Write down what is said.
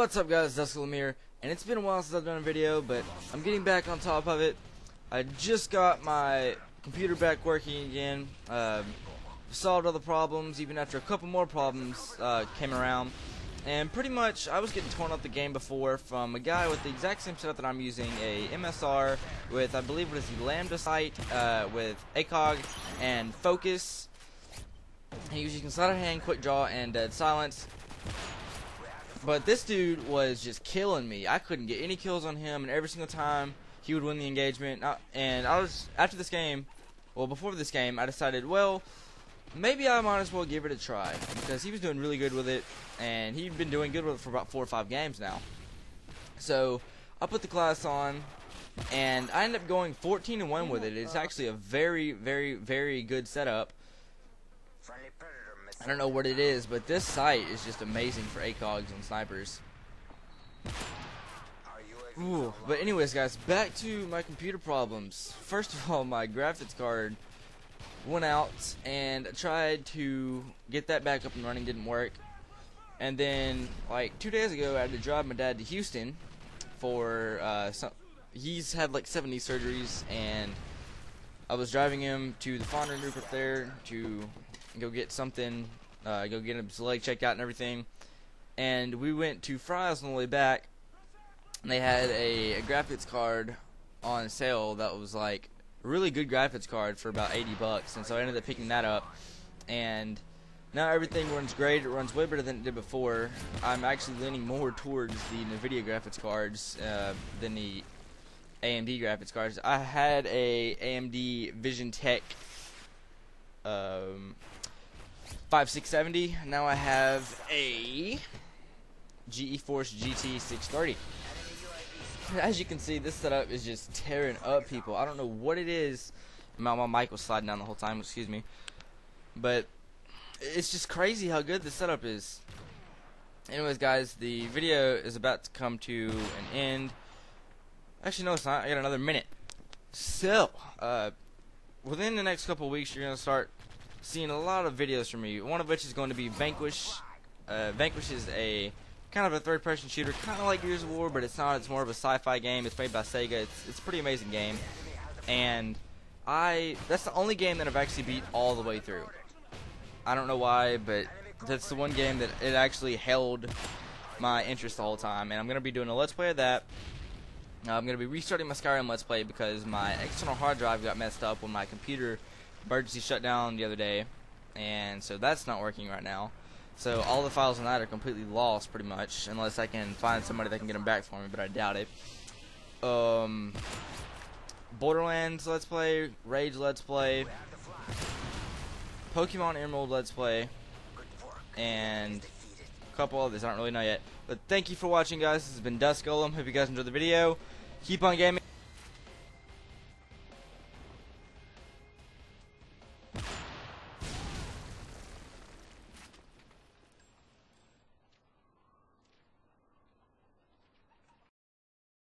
What's up guys, Dust Golem here, and it's been a while since I've done a video, but I'm getting back on top of it. I just got my computer back working again, um, solved all the problems, even after a couple more problems uh, came around. And pretty much, I was getting torn up the game before from a guy with the exact same setup that I'm using, a MSR with, I believe it is the Lambda site, uh, with ACOG and Focus. He was using Sleight Hand, Quick Draw, and Dead Silence. But this dude was just killing me. I couldn't get any kills on him, and every single time he would win the engagement. And I was after this game, well, before this game, I decided, well, maybe I might as well give it a try because he was doing really good with it, and he'd been doing good with it for about four or five games now. So I put the class on, and I end up going 14 and one with it. It's actually a very, very, very good setup. I don't know what it is, but this site is just amazing for ACOGs and snipers. Ooh, but anyways, guys, back to my computer problems. First of all, my graphics card went out, and tried to get that back up and running, didn't work. And then, like two days ago, I had to drive my dad to Houston for uh, some. He's had like 70 surgeries, and I was driving him to the Fondren group up there to go get something, uh, go get his leg checked out and everything. And we went to Fry's on the way back. And they had a, a graphics card on sale that was like really good graphics card for about 80 bucks. And so I ended up picking that up. And now everything runs great. It runs way better than it did before. I'm actually leaning more towards the NVIDIA graphics cards uh, than the AMD graphics cards. I had a AMD Vision Tech um, 5670. Now I have a GeForce GT 630. As you can see, this setup is just tearing up people. I don't know what it is. My, my mic was sliding down the whole time. Excuse me. But it's just crazy how good the setup is. Anyways, guys, the video is about to come to an end. Actually, no, it's not. I got another minute. So, uh, within the next couple weeks, you're going to start seeing a lot of videos from me. One of which is going to be Vanquish. Uh, Vanquish is a kind of a third-person shooter, kind of like Gears of War, but it's not. It's more of a sci-fi game. It's made by Sega. It's it's a pretty amazing game, and I that's the only game that I've actually beat all the way through. I don't know why, but that's the one game that it actually held my interest the whole time, and I'm gonna be doing a let's play of that. Uh, I'm to be restarting my Skyrim Let's Play because my external hard drive got messed up when my computer emergency shut down the other day, and so that's not working right now. So all the files on that are completely lost, pretty much, unless I can find somebody that can get them back for me, but I doubt it. Um, Borderlands Let's Play, Rage Let's Play, Pokemon Emerald Let's Play, and a couple others I don't really know yet. But thank you for watching, guys. This has been Dust Golem. Hope you guys enjoyed the video. Keep on gaming.